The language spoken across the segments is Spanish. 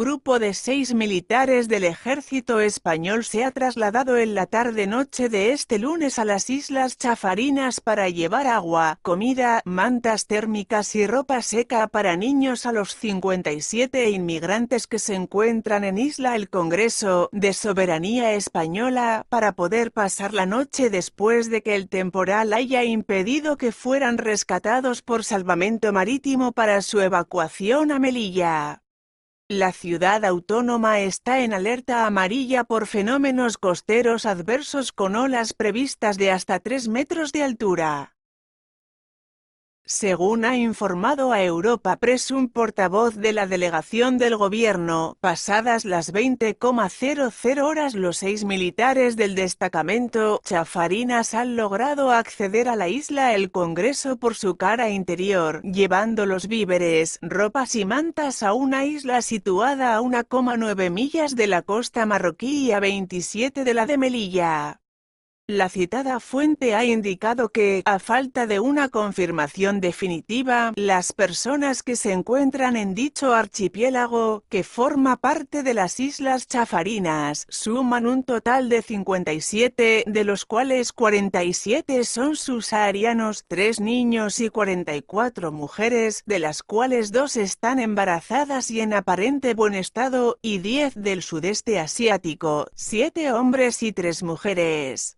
grupo de seis militares del ejército español se ha trasladado en la tarde-noche de este lunes a las Islas Chafarinas para llevar agua, comida, mantas térmicas y ropa seca para niños a los 57 inmigrantes que se encuentran en Isla El Congreso de Soberanía Española para poder pasar la noche después de que el temporal haya impedido que fueran rescatados por salvamento marítimo para su evacuación a Melilla. La ciudad autónoma está en alerta amarilla por fenómenos costeros adversos con olas previstas de hasta 3 metros de altura. Según ha informado a Europa Press un portavoz de la delegación del gobierno, pasadas las 20,00 horas los seis militares del destacamento Chafarinas han logrado acceder a la isla El Congreso por su cara interior, llevando los víveres, ropas y mantas a una isla situada a 1,9 millas de la costa marroquí y a 27 de la de Melilla. La citada fuente ha indicado que, a falta de una confirmación definitiva, las personas que se encuentran en dicho archipiélago, que forma parte de las Islas Chafarinas, suman un total de 57, de los cuales 47 son subsaharianos, 3 niños y 44 mujeres, de las cuales dos están embarazadas y en aparente buen estado, y 10 del sudeste asiático, 7 hombres y 3 mujeres.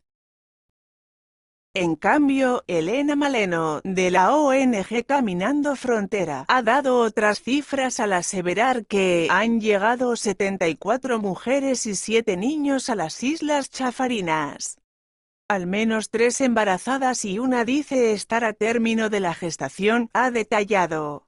En cambio, Elena Maleno, de la ONG Caminando Frontera, ha dado otras cifras al aseverar que han llegado 74 mujeres y 7 niños a las Islas Chafarinas. Al menos tres embarazadas y una dice estar a término de la gestación, ha detallado.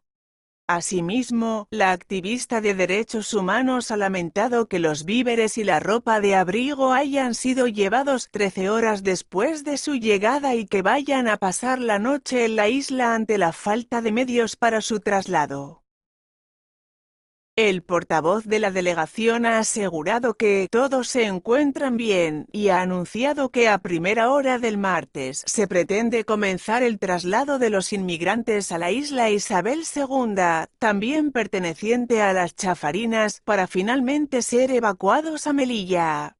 Asimismo, la activista de derechos humanos ha lamentado que los víveres y la ropa de abrigo hayan sido llevados 13 horas después de su llegada y que vayan a pasar la noche en la isla ante la falta de medios para su traslado. El portavoz de la delegación ha asegurado que todos se encuentran bien y ha anunciado que a primera hora del martes se pretende comenzar el traslado de los inmigrantes a la isla Isabel II, también perteneciente a las Chafarinas, para finalmente ser evacuados a Melilla.